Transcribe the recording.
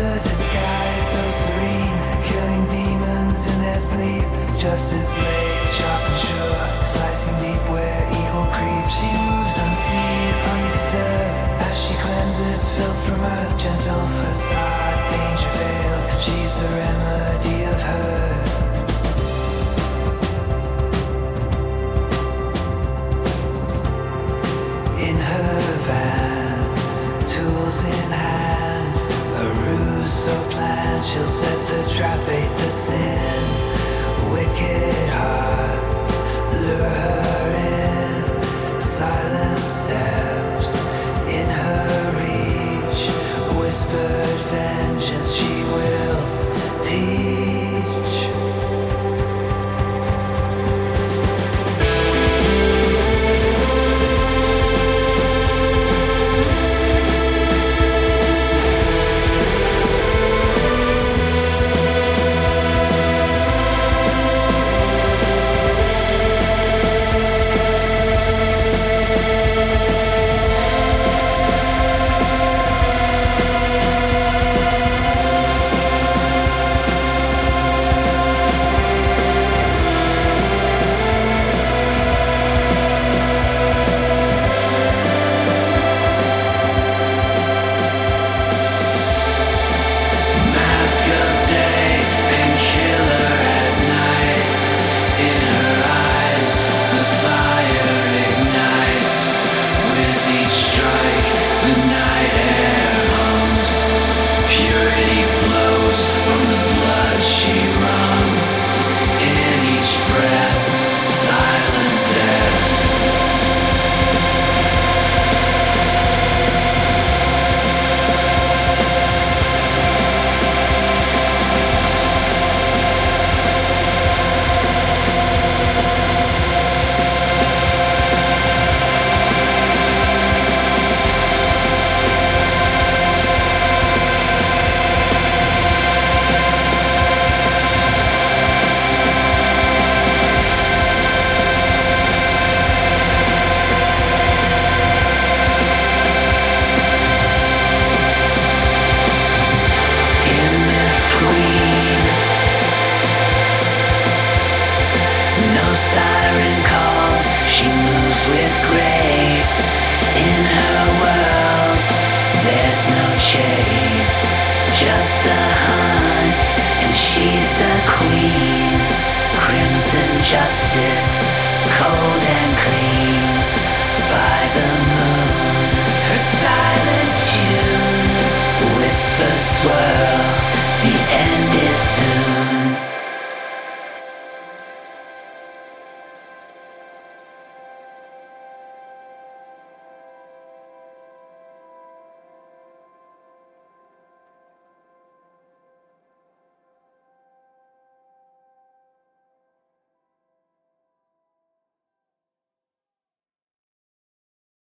Under disguise, so serene, killing demons in their sleep. Justice blade, sharp and sure, slicing deep where evil creeps. She moves unseen, undisturbed, as she cleanses filth from earth. Gentle facade, danger veiled. She'll set the trap, bait the sin. Wicked hearts lure her in, silent steps in her reach, whispered vengeance she chase, just a hunt, and she's the queen. Crimson justice, cold and clean,